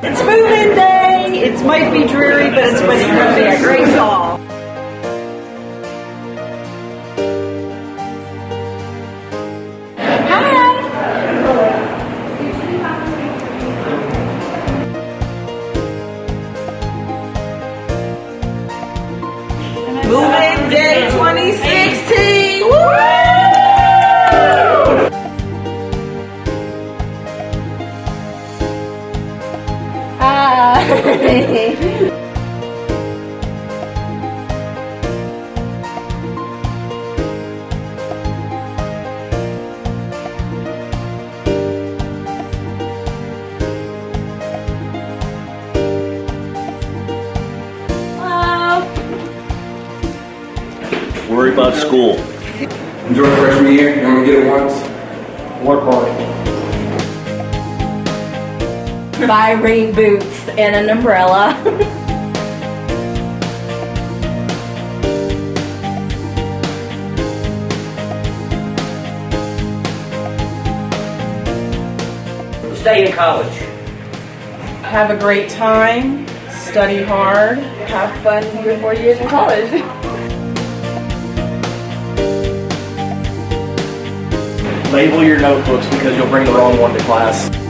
It might be dreary, but it's going to be a great fall. Hi! Moving Day Worry about school. Enjoy freshman year. You only get it once. Work hard. Buy rain boots and an umbrella. Stay in college. Have a great time. Study hard. Have fun your four years in college. Label your notebooks because you'll bring the wrong one to class.